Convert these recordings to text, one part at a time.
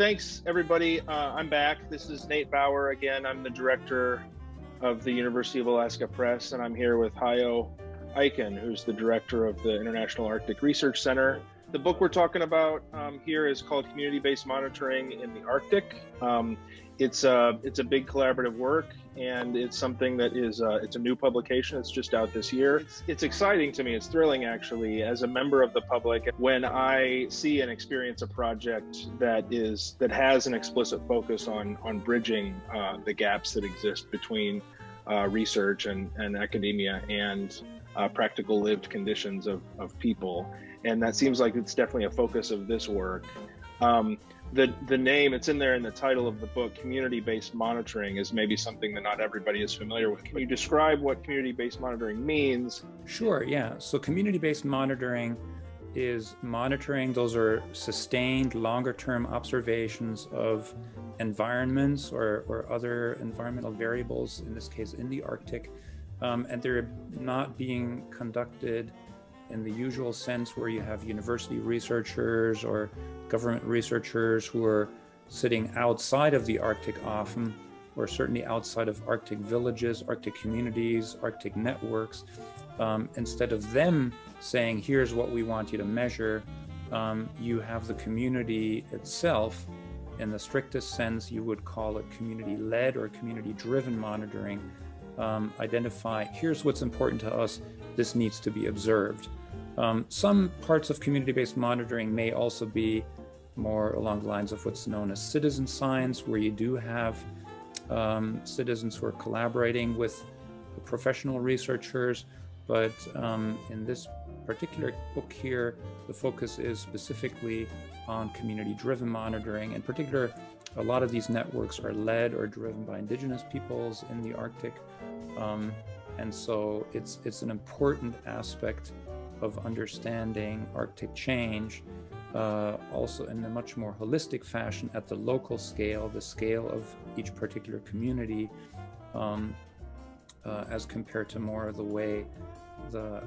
thanks everybody. Uh, I'm back. This is Nate Bauer again. I'm the director of the University of Alaska Press, and I'm here with Hajo Eicken, who's the director of the International Arctic Research Center. The book we're talking about um, here is called Community-Based Monitoring in the Arctic. Um, it's a it's a big collaborative work, and it's something that is uh, it's a new publication. It's just out this year. It's, it's exciting to me. It's thrilling actually, as a member of the public, when I see and experience a project that is that has an explicit focus on on bridging uh, the gaps that exist between uh, research and, and academia and uh, practical lived conditions of, of people. And that seems like it's definitely a focus of this work. Um, the the name it's in there in the title of the book community based monitoring is maybe something that not everybody is familiar with can you describe what community based monitoring means sure yeah so community based monitoring is monitoring those are sustained longer term observations of environments or, or other environmental variables in this case in the arctic um, and they're not being conducted in the usual sense where you have university researchers or government researchers who are sitting outside of the Arctic often, or certainly outside of Arctic villages, Arctic communities, Arctic networks. Um, instead of them saying, here's what we want you to measure, um, you have the community itself. In the strictest sense, you would call it community led or community driven monitoring. Um, identify here's what's important to us, this needs to be observed. Um, some parts of community based monitoring may also be more along the lines of what's known as citizen science, where you do have um, citizens who are collaborating with professional researchers. But um, in this particular book here, the focus is specifically on community driven monitoring. In particular, a lot of these networks are led or driven by indigenous peoples in the Arctic. Um, and so it's, it's an important aspect of understanding Arctic change, uh, also in a much more holistic fashion at the local scale, the scale of each particular community, um, uh, as compared to more of the way the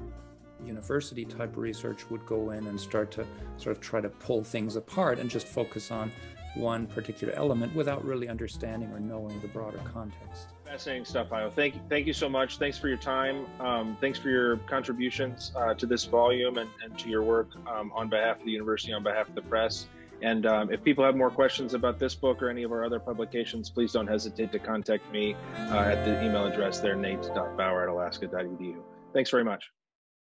university type research would go in and start to sort of try to pull things apart and just focus on one particular element without really understanding or knowing the broader context. Fascinating stuff, Hajo. Thank you, thank you so much. Thanks for your time. Um, thanks for your contributions uh, to this volume and, and to your work um, on behalf of the university, on behalf of the press. And um, if people have more questions about this book or any of our other publications, please don't hesitate to contact me uh, at the email address there, nate.bauer at alaska.edu. Thanks very much.